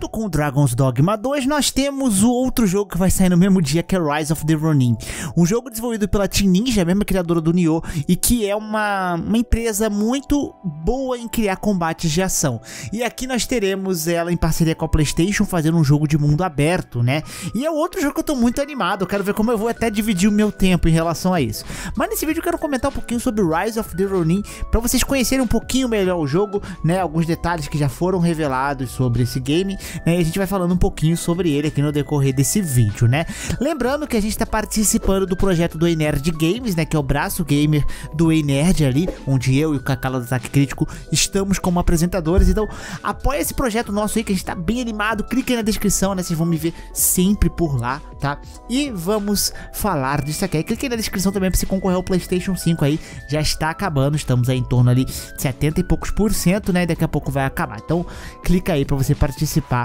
Junto com Dragon's Dogma 2, nós temos o outro jogo que vai sair no mesmo dia, que é Rise of the Ronin. Um jogo desenvolvido pela Team Ninja, a mesma criadora do Nioh, e que é uma, uma empresa muito boa em criar combates de ação. E aqui nós teremos ela em parceria com a Playstation, fazendo um jogo de mundo aberto, né? E é outro jogo que eu tô muito animado, eu quero ver como eu vou até dividir o meu tempo em relação a isso. Mas nesse vídeo eu quero comentar um pouquinho sobre Rise of the Ronin, para vocês conhecerem um pouquinho melhor o jogo, né? Alguns detalhes que já foram revelados sobre esse game, né? E a gente vai falando um pouquinho sobre ele aqui no decorrer desse vídeo, né? Lembrando que a gente está participando do projeto do Enerd Games, né? Que é o braço gamer do Enerd ali, onde eu e o Cacala do Ataque Crítico estamos como apresentadores. Então, apoia esse projeto nosso aí, que a gente tá bem animado. Clique aí na descrição, né? Vocês vão me ver sempre por lá, tá? E vamos falar disso aqui. Clique aí na descrição também para você concorrer ao PlayStation 5 aí. Já está acabando, estamos aí em torno ali de 70 e poucos por cento, né? Daqui a pouco vai acabar. Então, clica aí para você participar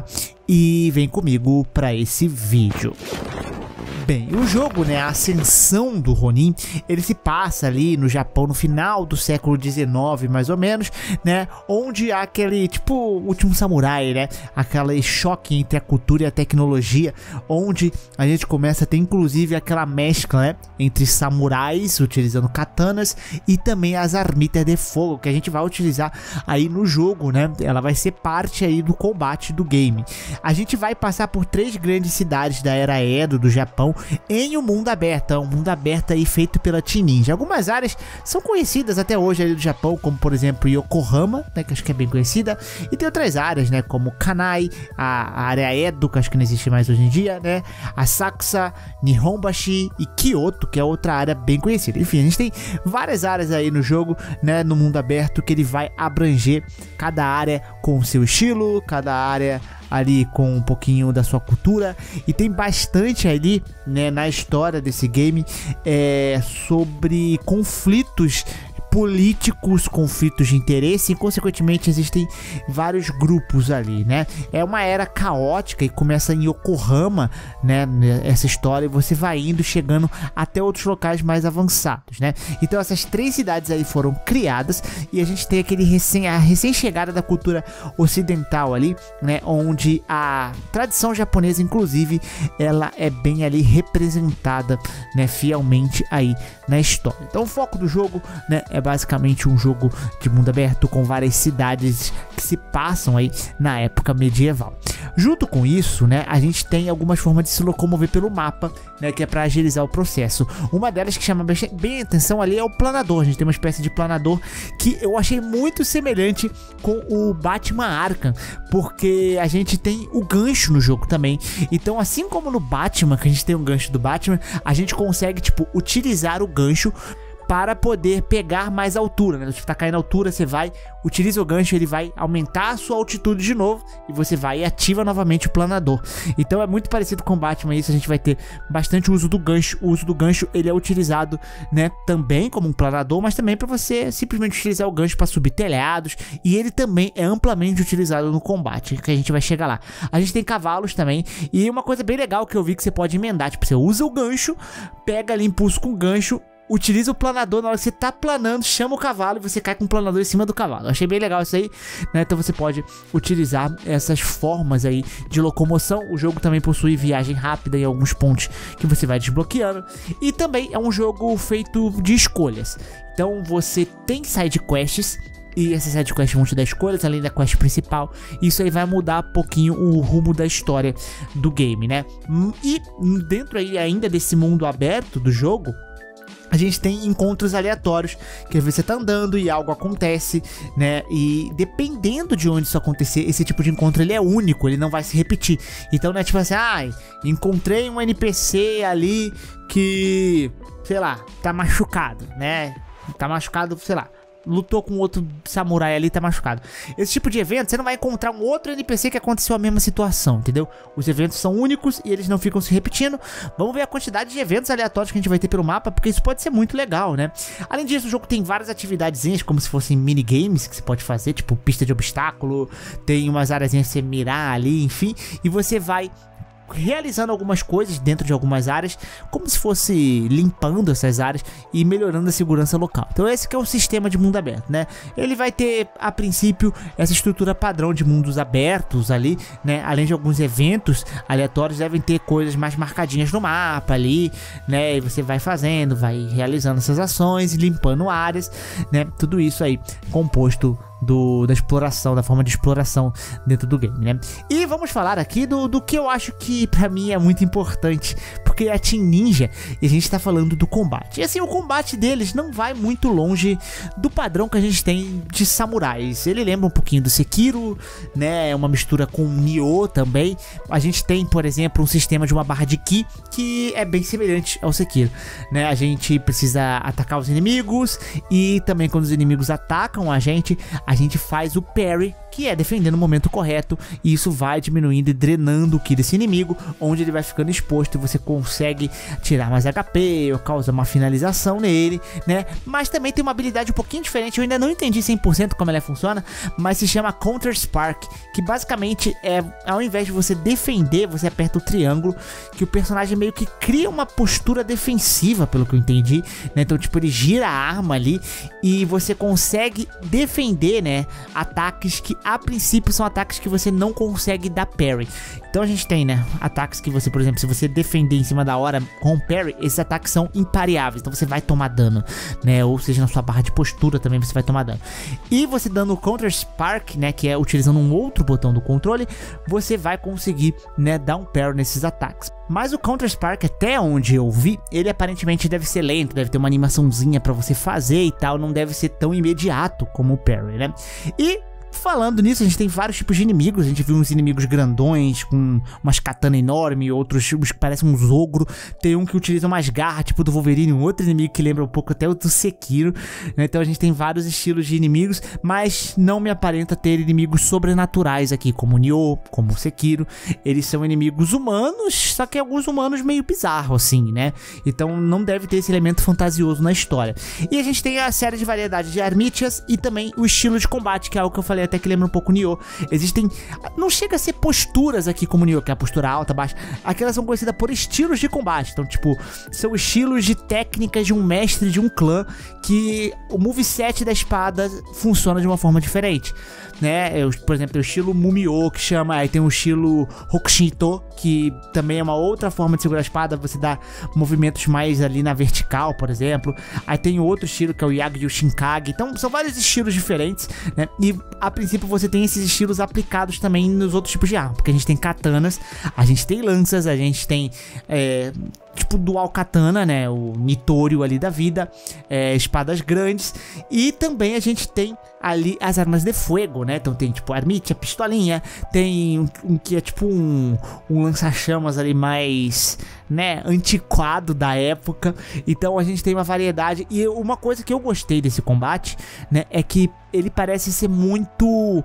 e vem comigo para esse vídeo. Bem, o jogo, né, a ascensão do Ronin, ele se passa ali no Japão no final do século XIX, mais ou menos, né, onde há aquele, tipo, último samurai, né, aquele choque entre a cultura e a tecnologia, onde a gente começa a ter inclusive aquela mescla, né, entre samurais utilizando katanas e também as armitas de fogo, que a gente vai utilizar aí no jogo, né, ela vai ser parte aí do combate do game. A gente vai passar por três grandes cidades da era Edo do Japão, em um mundo aberto, um mundo aberto aí feito pela Team Ninja. Algumas áreas são conhecidas até hoje ali do Japão, como por exemplo Yokohama, né, que acho que é bem conhecida, e tem outras áreas, né, como Kanai, a, a área Edo, que acho que não existe mais hoje em dia, né, Asakusa, Nihonbashi e Kyoto, que é outra área bem conhecida. Enfim, a gente tem várias áreas aí no jogo, né, no mundo aberto, que ele vai abranger cada área com o seu estilo, cada área ali com um pouquinho da sua cultura. E tem bastante ali né, na história desse game é, sobre conflitos políticos, conflitos de interesse e, consequentemente, existem vários grupos ali, né? É uma era caótica e começa em Yokohama, né? Essa história e você vai indo, chegando até outros locais mais avançados, né? Então, essas três cidades aí foram criadas e a gente tem aquele recém, a recém-chegada da cultura ocidental ali, né? Onde a tradição japonesa, inclusive, ela é bem ali representada, né? Fielmente aí na história. Então, o foco do jogo, né? É basicamente um jogo de mundo aberto com várias cidades que se passam aí na época medieval. Junto com isso, né, a gente tem algumas formas de se locomover pelo mapa, né, que é para agilizar o processo. Uma delas que chama bem atenção ali é o planador. A gente tem uma espécie de planador que eu achei muito semelhante com o Batman Arkham, porque a gente tem o gancho no jogo também. Então, assim como no Batman, que a gente tem o gancho do Batman, a gente consegue tipo utilizar o gancho para poder pegar mais altura, né? Se tá caindo altura, você vai, utiliza o gancho, ele vai aumentar a sua altitude de novo e você vai e ativa novamente o planador. Então é muito parecido com o Batman isso, a gente vai ter bastante uso do gancho. O uso do gancho, ele é utilizado, né, também como um planador, mas também para você simplesmente utilizar o gancho para subir telhados e ele também é amplamente utilizado no combate, que a gente vai chegar lá. A gente tem cavalos também e uma coisa bem legal que eu vi que você pode emendar, tipo, você usa o gancho, pega ali impulso com o gancho utiliza o planador na hora que você tá planando, chama o cavalo e você cai com o planador em cima do cavalo. achei bem legal isso aí, né? Então você pode utilizar essas formas aí de locomoção. O jogo também possui viagem rápida em alguns pontos que você vai desbloqueando. E também é um jogo feito de escolhas. Então você tem side quests e essas side quests vão te dar escolhas além da quest principal. Isso aí vai mudar um pouquinho o rumo da história do game, né? E dentro aí ainda desse mundo aberto do jogo, a gente tem encontros aleatórios, que às vezes você tá andando e algo acontece, né? E dependendo de onde isso acontecer, esse tipo de encontro ele é único, ele não vai se repetir. Então não é tipo assim, ah, encontrei um NPC ali que, sei lá, tá machucado, né? Tá machucado, sei lá, lutou com outro samurai ali e tá machucado. Esse tipo de evento, você não vai encontrar um outro NPC que aconteceu a mesma situação, entendeu? Os eventos são únicos e eles não ficam se repetindo. Vamos ver a quantidade de eventos aleatórios que a gente vai ter pelo mapa, porque isso pode ser muito legal, né? Além disso, o jogo tem várias atividades, como se fossem minigames que você pode fazer, tipo pista de obstáculo, tem umas áreas que você mirar ali, enfim, e você vai realizando algumas coisas dentro de algumas áreas, como se fosse limpando essas áreas e melhorando a segurança local. Então esse que é o sistema de mundo aberto, né? Ele vai ter a princípio essa estrutura padrão de mundos abertos ali, né? Além de alguns eventos aleatórios devem ter coisas mais marcadinhas no mapa ali, né? E você vai fazendo, vai realizando essas ações, limpando áreas, né? Tudo isso aí composto do, da exploração, da forma de exploração dentro do game, né? E vamos falar aqui do, do que eu acho que para mim é muito importante, porque é a Team Ninja e a gente tá falando do combate. E assim, o combate deles não vai muito longe do padrão que a gente tem de samurais. Ele lembra um pouquinho do Sekiro, né? É uma mistura com Nioh também. A gente tem, por exemplo, um sistema de uma barra de Ki que é bem semelhante ao Sekiro, né? A gente precisa atacar os inimigos e também quando os inimigos atacam a gente, a gente faz o parry, que é defender no momento correto, e isso vai diminuindo e drenando o ki desse inimigo, onde ele vai ficando exposto e você consegue tirar mais HP ou causar uma finalização nele, né? Mas também tem uma habilidade um pouquinho diferente, eu ainda não entendi 100% como ela funciona, mas se chama Counter Spark, que basicamente é ao invés de você defender, você aperta o triângulo, que o personagem meio que cria uma postura defensiva, pelo que eu entendi, né? Então, tipo, ele gira a arma ali e você consegue defender né, ataques que a princípio são ataques que você não consegue dar parry. Então a gente tem, né, ataques que você, por exemplo, se você defender em cima da hora com parry, esses ataques são impareáveis, então você vai tomar dano, né, ou seja, na sua barra de postura também você vai tomar dano. E você dando o Counter Spark, né, que é utilizando um outro botão do controle, você vai conseguir, né, dar um parry nesses ataques. Mas o Counter Spark, até onde eu vi, ele aparentemente deve ser lento, deve ter uma animaçãozinha para você fazer e tal, não deve ser tão imediato como o parry, né? E Falando nisso, a gente tem vários tipos de inimigos. A gente viu uns inimigos grandões, com umas katana enorme, outros tipos que parecem um ogro. Tem um que utiliza umas garras, tipo do Wolverine, um outro inimigo que lembra um pouco até o do Sekiro. Né? Então a gente tem vários estilos de inimigos, mas não me aparenta ter inimigos sobrenaturais aqui, como Nioh, como o Sekiro. Eles são inimigos humanos, só que alguns humanos meio bizarros, assim, né? Então não deve ter esse elemento fantasioso na história. E a gente tem a série de variedade de armítias e também o estilo de combate, que é algo que eu falei até que lembra um pouco Nioh. Existem. Não chega a ser posturas aqui como Nioh, que é a postura alta, baixa. Aquelas são conhecidas por estilos de combate. Então, tipo, são estilos de técnicas de um mestre de um clã que o moveset da espada funciona de uma forma diferente né? Eu, por exemplo, tem o estilo Mumio, que chama. Aí tem o estilo Hokushito, que também é uma outra forma de segurar a espada. Você dá movimentos mais ali na vertical, por exemplo. Aí tem outro estilo que é o Yagi Shinkage. Então são vários estilos diferentes, né? E a princípio você tem esses estilos aplicados também nos outros tipos de arma. Porque a gente tem katanas, a gente tem lanças, a gente tem. É, tipo dual katana, né? O Nitório ali da vida, é, espadas grandes. E também a gente tem ali as armas de fogo, né? Então tem tipo armite, a pistolinha, tem um, um, que é tipo um, um lança-chamas ali mais, né, antiquado da época. Então a gente tem uma variedade. E uma coisa que eu gostei desse combate, né, é que ele parece ser muito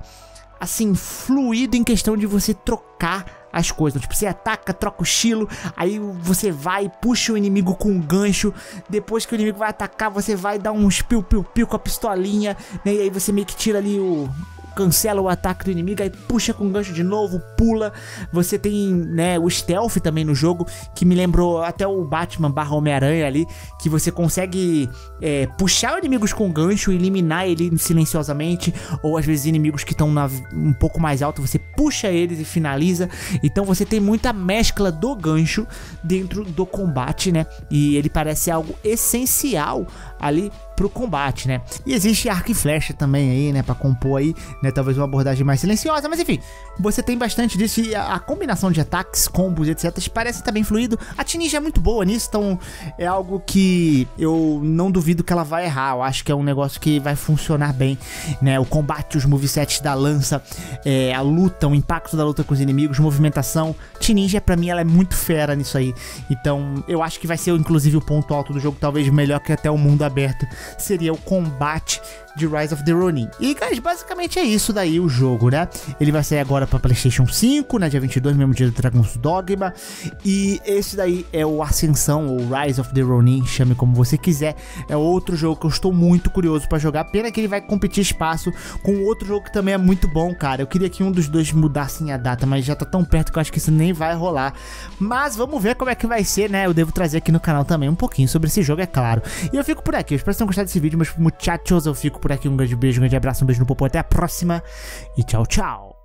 assim, fluido em questão de você trocar as coisas. Tipo, você ataca, troca o estilo, aí você vai, puxa o inimigo com um gancho. Depois que o inimigo vai atacar, você vai dar uns piu-piu-piu com a pistolinha, né? E aí você meio que tira ali o, cancela o ataque do inimigo, aí puxa com gancho de novo, pula. Você tem, né, o stealth também no jogo, que me lembrou até o Batman barra Homem-Aranha ali, que você consegue é, puxar inimigos com gancho e eliminar ele silenciosamente, ou às vezes inimigos que estão um pouco mais alto, você puxa eles e finaliza. Então você tem muita mescla do gancho dentro do combate, né? E ele parece algo essencial ali pro combate, né? E existe arco e flecha também aí, né, para compor aí, né, talvez uma abordagem mais silenciosa, mas enfim, você tem bastante disso e a, a combinação de ataques, combos, etc, parece estar bem fluido. A Tinija é muito boa nisso, então é algo que eu não duvido que ela vai errar. Eu acho que é um negócio que vai funcionar bem, né? O combate, os movesets da lança, é, a luta, o impacto da luta com os inimigos, movimentação. Tinija para mim ela é muito fera nisso aí. Então, eu acho que vai ser inclusive o ponto alto do jogo, talvez melhor que até o mundo aberto, seria o combate de Rise of the Ronin. E, guys, basicamente é isso daí o jogo, né? Ele vai sair agora para PlayStation 5, né? Dia 22, mesmo dia do Dragon's Dogma. E esse daí é o Ascensão, ou Rise of the Ronin, chame como você quiser. É outro jogo que eu estou muito curioso para jogar. Pena que ele vai competir espaço com outro jogo que também é muito bom, cara. Eu queria que um dos dois mudassem a data, mas já tá tão perto que eu acho que isso nem vai rolar. Mas vamos ver como é que vai ser, né? Eu devo trazer aqui no canal também um pouquinho sobre esse jogo, é claro. E eu fico por aqui. Eu espero que tenham gostado desse vídeo, meus muchachos. Eu fico por aqui. Um grande beijo, um grande abraço, um beijo no popô. Até a próxima. E tchau, tchau.